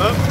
up.